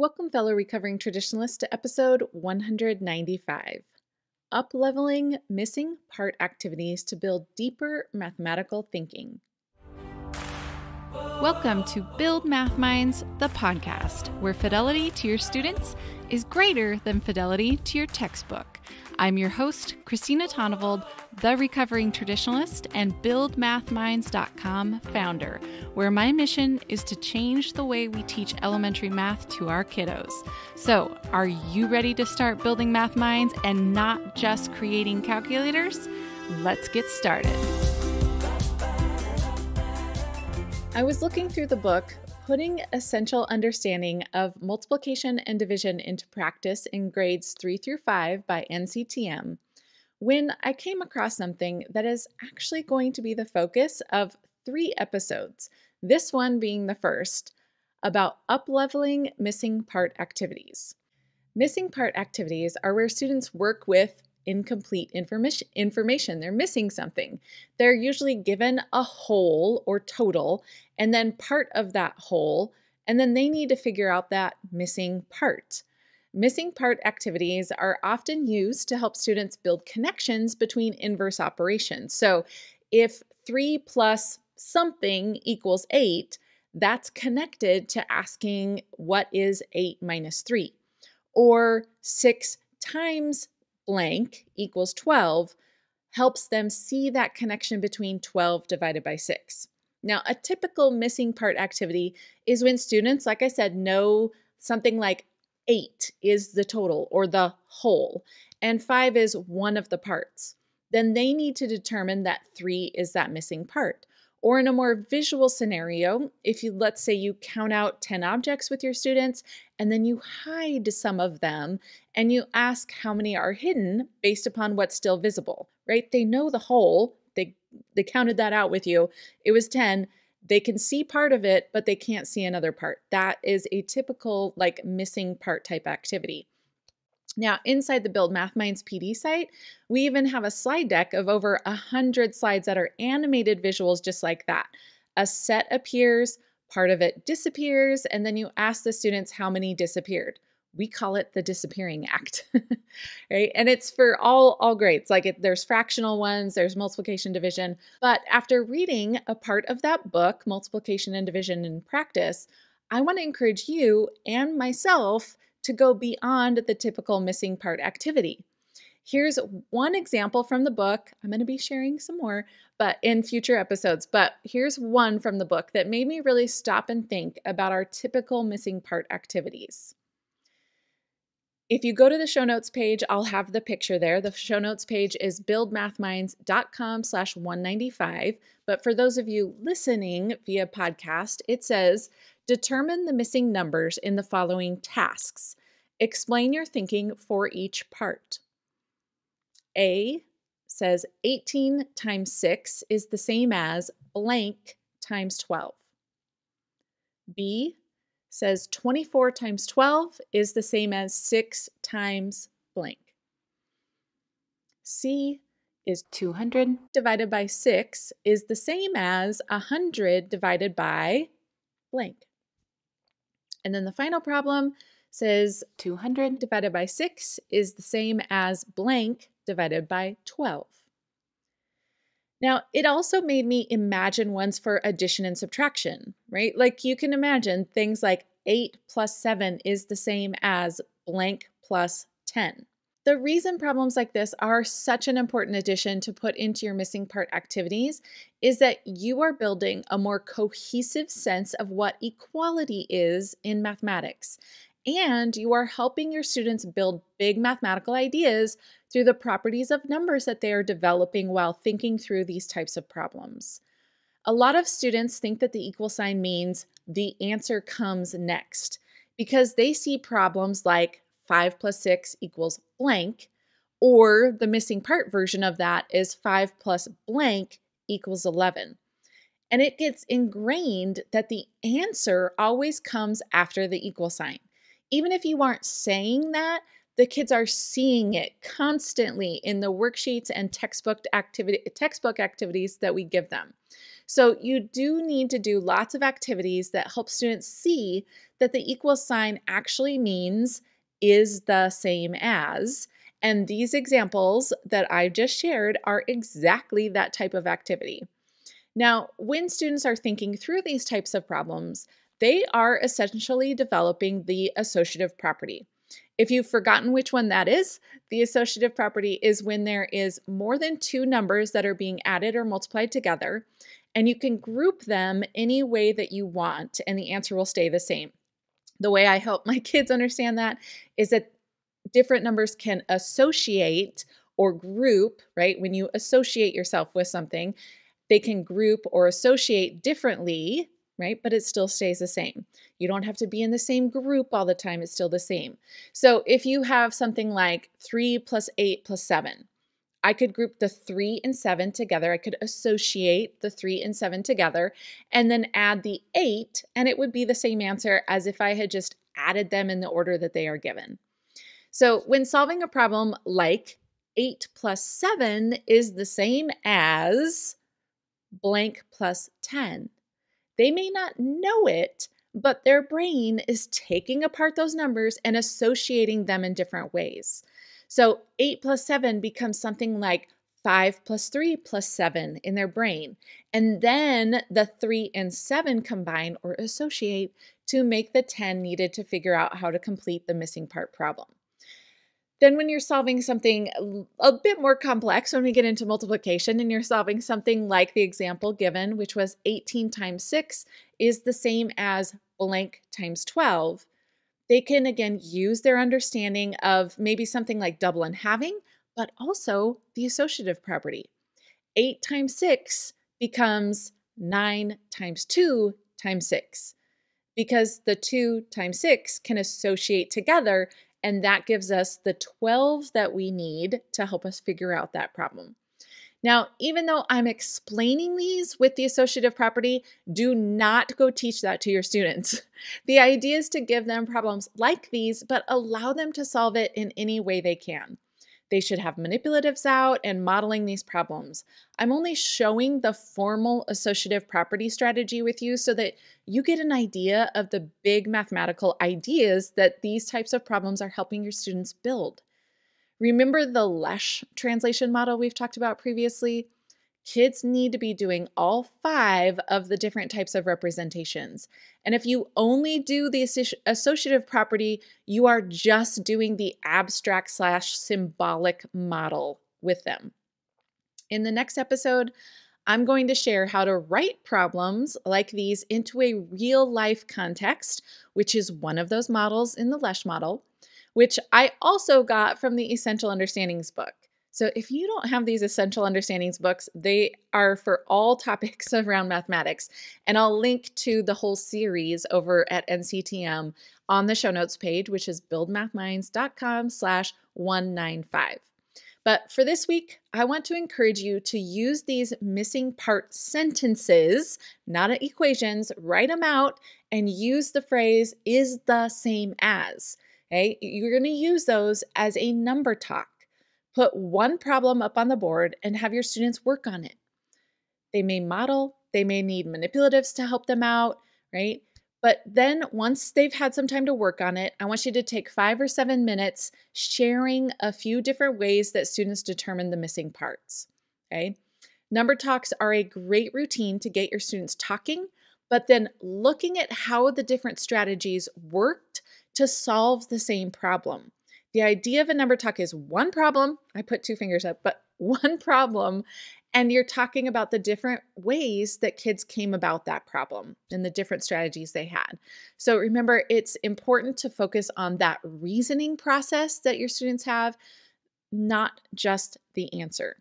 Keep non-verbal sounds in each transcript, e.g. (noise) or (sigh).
Welcome, fellow recovering traditionalists, to episode 195 Upleveling Missing Part Activities to Build Deeper Mathematical Thinking. Welcome to Build Math Minds, the podcast, where fidelity to your students is greater than fidelity to your textbook. I'm your host, Christina Tondevold, the recovering traditionalist and BuildMathMinds.com founder, where my mission is to change the way we teach elementary math to our kiddos. So, are you ready to start building math minds and not just creating calculators? Let's get started. I was looking through the book Putting Essential Understanding of Multiplication and Division into Practice in Grades 3 through 5 by NCTM when I came across something that is actually going to be the focus of three episodes, this one being the first, about upleveling missing part activities. Missing part activities are where students work with incomplete information information. They're missing something. They're usually given a whole or total and then part of that whole and then they need to figure out that missing part. Missing part activities are often used to help students build connections between inverse operations. So if 3 plus something equals 8 that's connected to asking what is 8 minus 3 or 6 times blank equals 12 helps them see that connection between 12 divided by 6. Now, a typical missing part activity is when students, like I said, know something like 8 is the total or the whole, and 5 is one of the parts. Then they need to determine that 3 is that missing part. Or in a more visual scenario, if you let's say you count out 10 objects with your students and then you hide some of them and you ask how many are hidden based upon what's still visible, right? They know the whole, they they counted that out with you. It was 10. They can see part of it, but they can't see another part. That is a typical like missing part type activity. Now, inside the Build Math Minds PD site, we even have a slide deck of over 100 slides that are animated visuals just like that. A set appears, part of it disappears, and then you ask the students how many disappeared. We call it the disappearing act, (laughs) right? And it's for all all grades. Like it, there's fractional ones, there's multiplication, division. But after reading a part of that book, Multiplication and Division in Practice, I want to encourage you and myself to go beyond the typical missing part activity. Here's one example from the book. I'm going to be sharing some more but in future episodes, but here's one from the book that made me really stop and think about our typical missing part activities. If you go to the show notes page, I'll have the picture there. The show notes page is buildmathminds.com slash 195. But for those of you listening via podcast, it says Determine the missing numbers in the following tasks. Explain your thinking for each part. A says 18 times 6 is the same as blank times 12. B says 24 times 12 is the same as 6 times blank. C is 200 divided by 6 is the same as 100 divided by blank. And then the final problem says 200 divided by 6 is the same as blank divided by 12. Now, it also made me imagine ones for addition and subtraction, right? Like you can imagine things like 8 plus 7 is the same as blank plus 10. The reason problems like this are such an important addition to put into your missing part activities is that you are building a more cohesive sense of what equality is in mathematics. And you are helping your students build big mathematical ideas through the properties of numbers that they are developing while thinking through these types of problems. A lot of students think that the equal sign means the answer comes next because they see problems like 5 plus 6 equals blank, or the missing part version of that is 5 plus blank equals 11. And it gets ingrained that the answer always comes after the equal sign. Even if you aren't saying that, the kids are seeing it constantly in the worksheets and textbook activity textbook activities that we give them. So you do need to do lots of activities that help students see that the equal sign actually means is the same as. And these examples that I've just shared are exactly that type of activity. Now, when students are thinking through these types of problems, they are essentially developing the associative property. If you've forgotten which one that is, the associative property is when there is more than two numbers that are being added or multiplied together, and you can group them any way that you want, and the answer will stay the same. The way I help (laughs) my kids understand that is that different numbers can associate or group, right? When you associate yourself with something, they can group or associate differently right? But it still stays the same. You don't have to be in the same group all the time, it's still the same. So if you have something like 3 plus 8 plus 7, I could group the 3 and 7 together. I could associate the 3 and 7 together and then add the 8, and it would be the same answer as if I had just added them in the order that they are given. So when solving a problem like 8 plus 7 is the same as blank plus 10, they may not know it, but their brain is taking apart those numbers and associating them in different ways. So 8 plus 7 becomes something like 5 plus 3 plus 7 in their brain. And then the 3 and 7 combine or associate to make the 10 needed to figure out how to complete the missing part problem. Then, when you're solving something a bit more complex, when we get into multiplication and you're solving something like the example given, which was 18 times 6 is the same as blank times 12, they can again use their understanding of maybe something like double and halving, but also the associative property. 8 times 6 becomes 9 times 2 times 6 because the 2 times 6 can associate together and that gives us the 12 that we need to help us figure out that problem. Now, even though I'm explaining these with the associative property, do not go teach that to your students. (laughs) The idea is to give them problems like these, but allow them to solve it in any way they can. They should have manipulatives out and modeling these problems. I'm only showing the formal associative property strategy with you so that you get an idea of the big mathematical ideas that these types of problems are helping your students build. Remember the LESH translation model we've talked about previously? kids need to be doing all five of the different types of representations. And if you only do the associative property, you are just doing the abstract slash symbolic model with them. In the next episode, I'm going to share how to write problems like these into a real life context, which is one of those models in the LESH model, which I also got from the Essential Understandings book. So, if you don't have these essential understandings books, they are for all (laughs) topics around mathematics. And I'll link to the whole series over at NCTM on the show notes page, which is buildmathminds.com slash 195. But for this week, I want to encourage you to use these missing part sentences, not equations, write them out and use the phrase is the same as. Okay, you're going to use those as a number talk. Put one problem up on the board and have your students work on it. They may model, they may need manipulatives to help them out, right? But then once they've had some time to work on it, I want you to take five or seven minutes sharing a few different ways that students determine the missing parts. Okay. Number talks are a great routine to get your students talking, but then looking at how the different strategies worked to solve the same problem. The idea of a number talk is one problem. I put two fingers up, but (laughs) one problem. And you're talking about the different ways that kids came about that problem and the different strategies they had. So remember, it's important to focus on that reasoning process that your students have, not just the answer.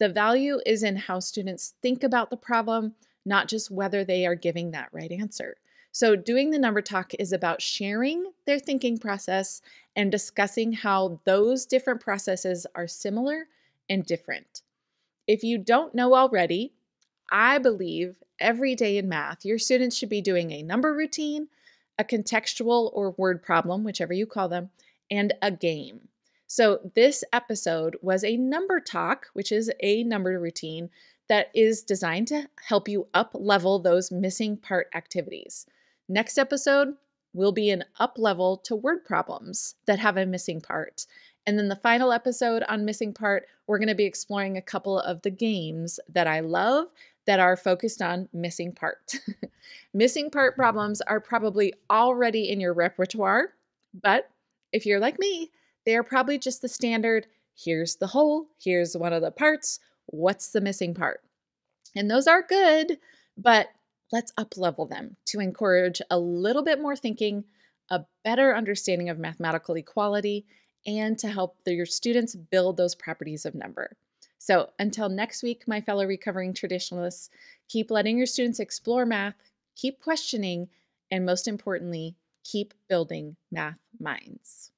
The value is in how students think about the problem, not just whether they are giving that right answer. So, doing the number talk is about sharing their thinking process and discussing how those different processes are similar and different. If you don't know already, I believe every day in math, your students should be doing a number routine, a contextual or word problem, whichever you call them, and a game. So, this episode was a number talk, which is a number routine that is designed to help you up level those missing part activities. Next episode will be an up level to word problems that have a missing part. And then the final episode on missing part, we're going to be exploring a couple of the games that I love that are focused on missing part. (laughs) missing part problems are probably already in your repertoire, but if you're like me, they are probably just the standard here's the whole, here's one of the parts, what's the missing part? And those are good, but let's up level them to encourage a little bit more thinking, a better understanding of mathematical equality, and to help your students build those properties of number. So until next week, my fellow recovering traditionalists, keep letting your students explore math, keep questioning, and most importantly, keep building math minds.